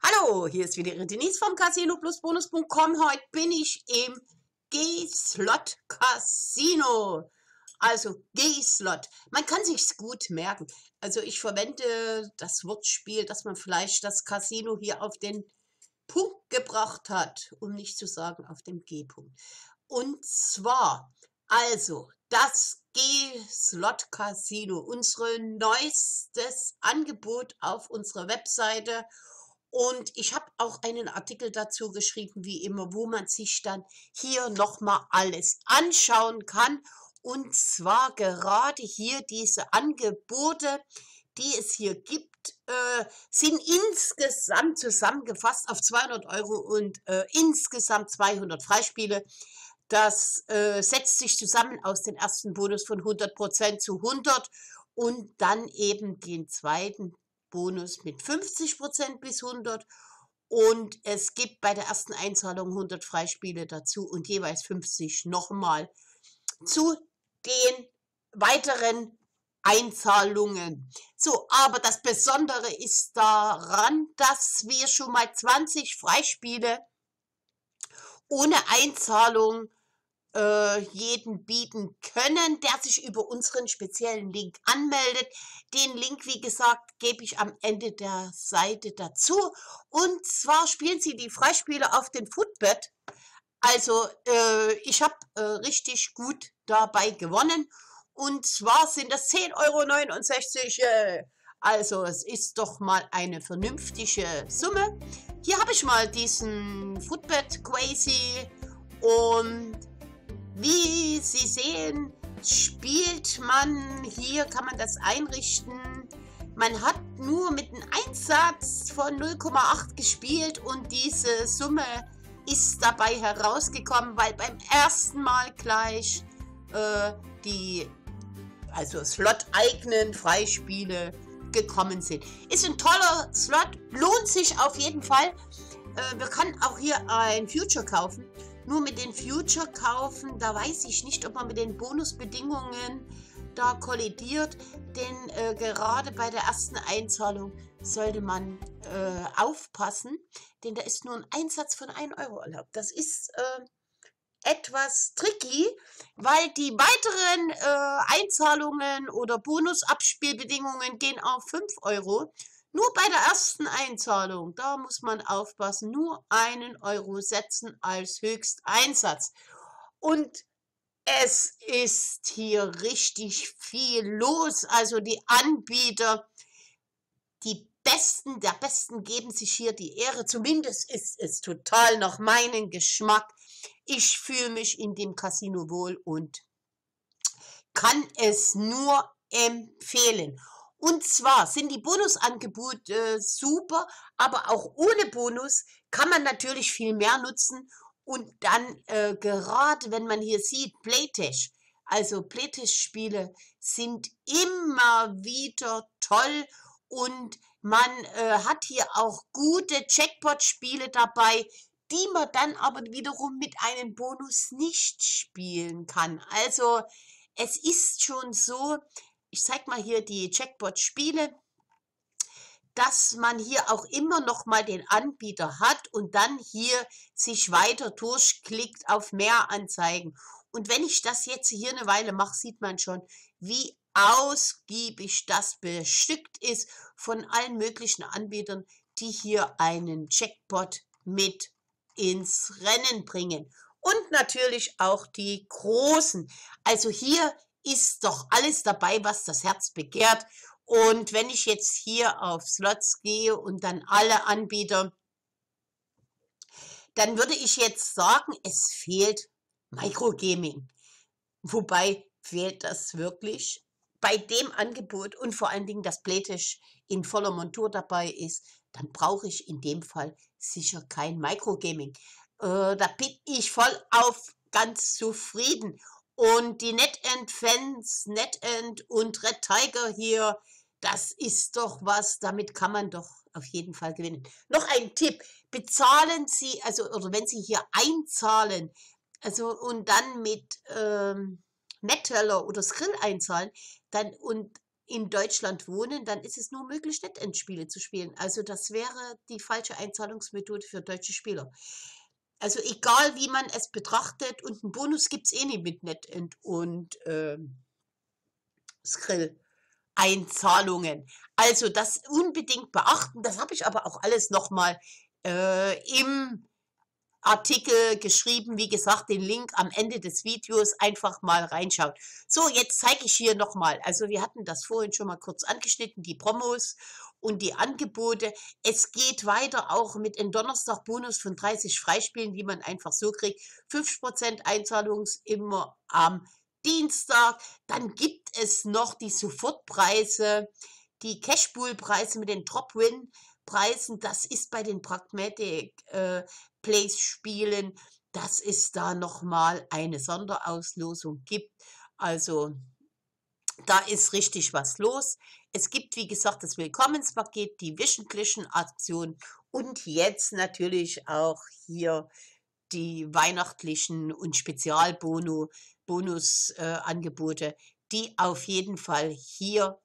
Hallo, hier ist wieder Ihre Denise vom Casino Plus Bonus.com. Heute bin ich im G-Slot Casino. Also G-Slot. Man kann sich's gut merken. Also ich verwende das Wortspiel, dass man vielleicht das Casino hier auf den Punkt gebracht hat, um nicht zu sagen auf dem G-Punkt. Und zwar, also das G-Slot Casino, unsere neuestes Angebot auf unserer Webseite und ich habe auch einen Artikel dazu geschrieben, wie immer, wo man sich dann hier nochmal alles anschauen kann. Und zwar gerade hier diese Angebote, die es hier gibt, äh, sind insgesamt zusammengefasst auf 200 Euro und äh, insgesamt 200 Freispiele. Das äh, setzt sich zusammen aus dem ersten Bonus von 100% zu 100 und dann eben den zweiten Bonus mit 50% bis 100 und es gibt bei der ersten Einzahlung 100 Freispiele dazu und jeweils 50 nochmal zu den weiteren Einzahlungen. So, aber das Besondere ist daran, dass wir schon mal 20 Freispiele ohne Einzahlung äh, jeden bieten können, der sich über unseren speziellen Link anmeldet. Den Link, wie gesagt, gebe ich am Ende der Seite dazu. Und zwar spielen Sie die Freispiele auf den Footbed. Also äh, ich habe äh, richtig gut dabei gewonnen. Und zwar sind das 10,69 Euro. Äh, also es ist doch mal eine vernünftige Summe. Hier habe ich mal diesen Footbed Crazy und wie Sie sehen, spielt man, hier kann man das einrichten. Man hat nur mit einem Einsatz von 0,8 gespielt und diese Summe ist dabei herausgekommen, weil beim ersten Mal gleich äh, die also Slot-eigenen Freispiele gekommen sind. Ist ein toller Slot, lohnt sich auf jeden Fall. Äh, wir können auch hier ein Future kaufen. Nur mit den Future kaufen, da weiß ich nicht, ob man mit den Bonusbedingungen da kollidiert, denn äh, gerade bei der ersten Einzahlung sollte man äh, aufpassen, denn da ist nur ein Einsatz von 1 Euro erlaubt. Das ist äh, etwas tricky, weil die weiteren äh, Einzahlungen oder Bonusabspielbedingungen gehen auf 5 Euro. Nur bei der ersten Einzahlung, da muss man aufpassen, nur einen Euro setzen als Höchsteinsatz. Und es ist hier richtig viel los. Also die Anbieter, die Besten der Besten geben sich hier die Ehre. Zumindest ist es total nach meinem Geschmack. Ich fühle mich in dem Casino wohl und kann es nur empfehlen. Und zwar sind die Bonusangebote super, aber auch ohne Bonus kann man natürlich viel mehr nutzen. Und dann äh, gerade, wenn man hier sieht, Playtech, also Playtech-Spiele sind immer wieder toll und man äh, hat hier auch gute Jackpot-Spiele dabei, die man dann aber wiederum mit einem Bonus nicht spielen kann. Also es ist schon so, ich zeige mal hier die Jackpot-Spiele, dass man hier auch immer noch mal den Anbieter hat und dann hier sich weiter durchklickt auf mehr Anzeigen. Und wenn ich das jetzt hier eine Weile mache, sieht man schon, wie ausgiebig das bestückt ist von allen möglichen Anbietern, die hier einen Jackpot mit ins Rennen bringen. Und natürlich auch die großen. Also hier ist doch alles dabei, was das Herz begehrt. Und wenn ich jetzt hier auf Slots gehe und dann alle Anbieter, dann würde ich jetzt sagen, es fehlt Microgaming. Wobei fehlt das wirklich bei dem Angebot und vor allen Dingen das Playtisch in voller Montur dabei ist, dann brauche ich in dem Fall sicher kein Microgaming. Äh, da bin ich voll auf ganz zufrieden. Und die NetEnt-Fans, NetEnt und Red Tiger hier, das ist doch was, damit kann man doch auf jeden Fall gewinnen. Noch ein Tipp, bezahlen Sie, also oder wenn Sie hier einzahlen, also und dann mit ähm, NetTeller oder Skrill einzahlen, dann und in Deutschland wohnen, dann ist es nur möglich, Nettendspiele zu spielen. Also das wäre die falsche Einzahlungsmethode für deutsche Spieler. Also egal, wie man es betrachtet, und einen Bonus gibt es eh nicht mit Netend und ähm, Skrill-Einzahlungen. Also das unbedingt beachten. Das habe ich aber auch alles nochmal äh, im Artikel geschrieben. Wie gesagt, den Link am Ende des Videos einfach mal reinschauen. So, jetzt zeige ich hier nochmal. Also wir hatten das vorhin schon mal kurz angeschnitten, die Promos und die Angebote. Es geht weiter auch mit einem Donnerstag-Bonus von 30 Freispielen, die man einfach so kriegt. 5% Einzahlungs immer am Dienstag. Dann gibt es noch die Sofortpreise, die Cashpool-Preise mit den Drop-Win-Preisen. Das ist bei den Pragmatic äh, Place-Spielen, dass es da nochmal eine Sonderauslosung gibt. Also da ist richtig was los. Es gibt, wie gesagt, das Willkommenspaket, die Vision-Aktion und jetzt natürlich auch hier die weihnachtlichen und Spezialbonus-Angebote, äh, die auf jeden Fall hier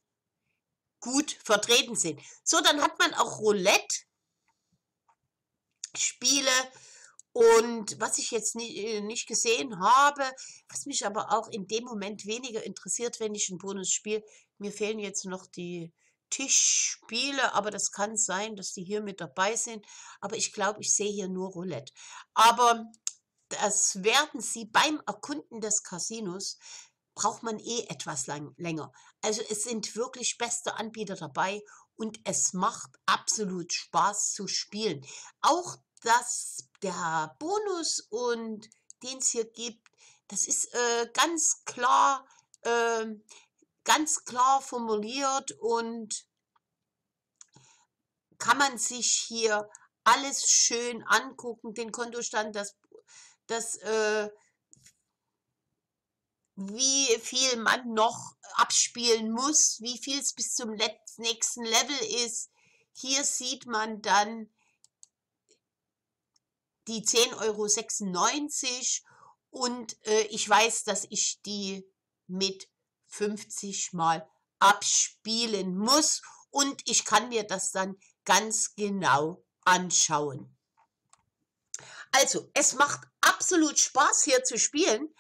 gut vertreten sind. So, dann hat man auch Roulette. Spiele und was ich jetzt äh, nicht gesehen habe, was mich aber auch in dem Moment weniger interessiert, wenn ich einen Bonus spiele, mir fehlen jetzt noch die Tischspiele, aber das kann sein, dass die hier mit dabei sind. Aber ich glaube, ich sehe hier nur Roulette. Aber das werden Sie beim Erkunden des Casinos, braucht man eh etwas lang, länger. Also es sind wirklich beste Anbieter dabei und es macht absolut Spaß zu spielen. Auch dass der Bonus und den es hier gibt, das ist äh, ganz klar, äh, ganz klar formuliert und kann man sich hier alles schön angucken, den Kontostand, das, das äh, wie viel man noch abspielen muss, wie viel es bis zum nächsten Level ist. Hier sieht man dann die 10,96 Euro und äh, ich weiß, dass ich die mit 50 mal abspielen muss und ich kann mir das dann ganz genau anschauen. Also, es macht absolut Spaß hier zu spielen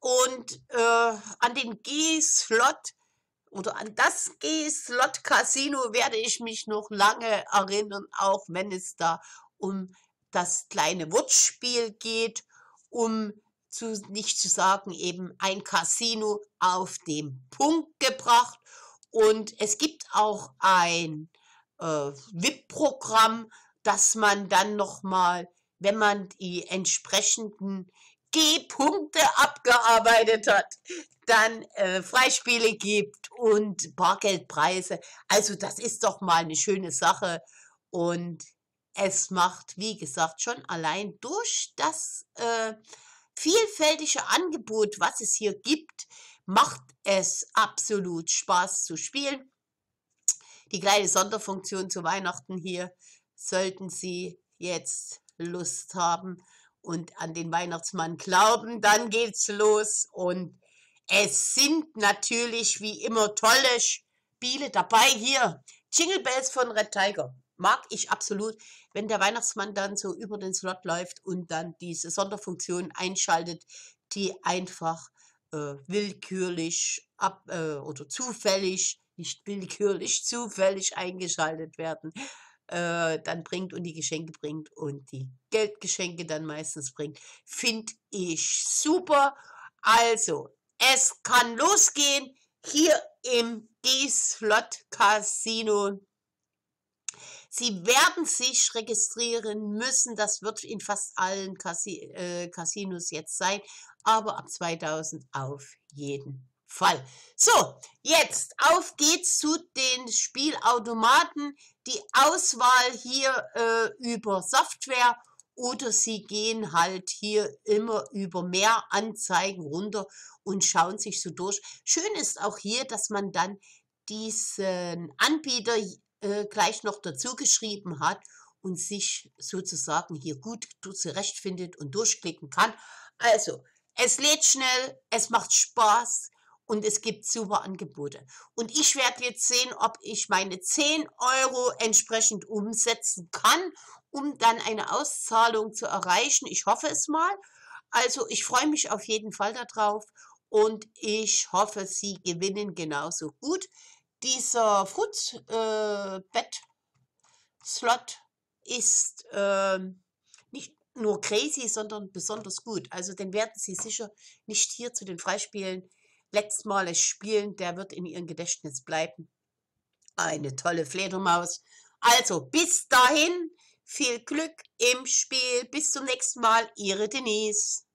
und äh, an den G-Slot oder an das G-Slot Casino werde ich mich noch lange erinnern, auch wenn es da um das kleine Wortspiel geht, um zu, nicht zu sagen, eben ein Casino auf den Punkt gebracht. Und es gibt auch ein äh, VIP-Programm, dass man dann nochmal, wenn man die entsprechenden G-Punkte abgearbeitet hat, dann äh, Freispiele gibt und Bargeldpreise. Also das ist doch mal eine schöne Sache. Und es macht, wie gesagt, schon allein durch das äh, vielfältige Angebot, was es hier gibt, macht es absolut Spaß zu spielen. Die kleine Sonderfunktion zu Weihnachten hier, sollten Sie jetzt Lust haben und an den Weihnachtsmann glauben, dann geht's los. Und es sind natürlich wie immer tolle Spiele dabei hier. Jingle Bells von Red Tiger mag ich absolut, wenn der Weihnachtsmann dann so über den Slot läuft und dann diese Sonderfunktion einschaltet, die einfach äh, willkürlich ab äh, oder zufällig, nicht willkürlich, zufällig eingeschaltet werden, äh, dann bringt und die Geschenke bringt und die Geldgeschenke dann meistens bringt. Finde ich super. Also, es kann losgehen hier im D-Slot Casino Sie werden sich registrieren müssen. Das wird in fast allen Casi äh, Casinos jetzt sein, aber ab 2000 auf jeden Fall. So, jetzt auf geht's zu den Spielautomaten. Die Auswahl hier äh, über Software oder Sie gehen halt hier immer über mehr Anzeigen runter und schauen sich so durch. Schön ist auch hier, dass man dann diesen Anbieter äh, gleich noch dazu geschrieben hat und sich sozusagen hier gut zurechtfindet und durchklicken kann. Also, es lädt schnell, es macht Spaß und es gibt super Angebote. Und ich werde jetzt sehen, ob ich meine 10 Euro entsprechend umsetzen kann, um dann eine Auszahlung zu erreichen. Ich hoffe es mal. Also ich freue mich auf jeden Fall darauf und ich hoffe, Sie gewinnen genauso gut. Dieser Fruit-Bett-Slot äh, ist äh, nicht nur crazy, sondern besonders gut. Also den werden Sie sicher nicht hier zu den Freispielen letztmalig spielen, der wird in Ihrem Gedächtnis bleiben. Eine tolle Fledermaus. Also bis dahin, viel Glück im Spiel. Bis zum nächsten Mal, Ihre Denise.